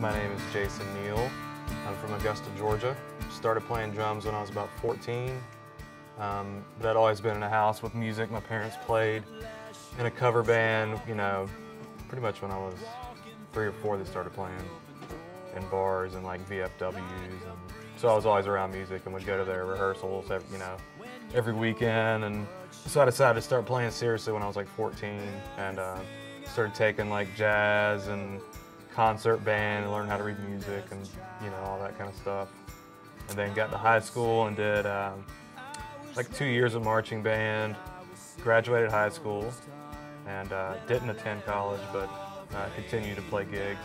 My name is Jason Neal. I'm from Augusta, Georgia. Started playing drums when I was about 14. Um, but I'd always been in a house with music. My parents played in a cover band, you know, pretty much when I was three or four, they started playing in bars and like VFWs. And so I was always around music and would go to their rehearsals, every, you know, every weekend. And so I decided to start playing seriously when I was like 14 and uh, started taking like jazz and concert band and learned how to read music and, you know, all that kind of stuff. And then got to high school and did um, like two years of marching band, graduated high school, and uh, didn't attend college, but uh, continued to play gigs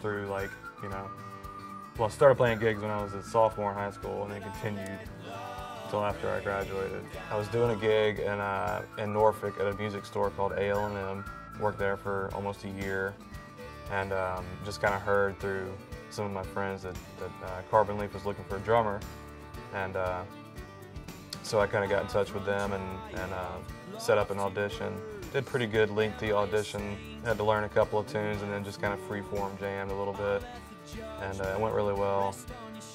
through like, you know, well, I started playing gigs when I was a sophomore in high school and then continued until after I graduated. I was doing a gig in, uh, in Norfolk at a music store called AL&M, worked there for almost a year, and um, just kind of heard through some of my friends that, that uh, Carbon Leaf was looking for a drummer, and uh, so I kind of got in touch with them and, and uh, set up an audition. Did pretty good lengthy audition. Had to learn a couple of tunes and then just kind of freeform jammed a little bit, and uh, it went really well.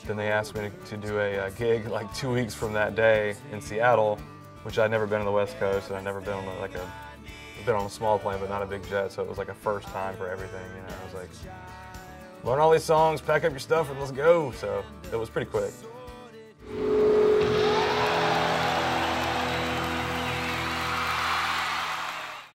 Then they asked me to, to do a, a, gig like two weeks from that day in Seattle, which I'd never been on the West Coast and I'd never been on like a been on a small plane but not a big jet, so it was like a first time for everything. You know, I was like, learn all these songs, pack up your stuff, and let's go. So it was pretty quick.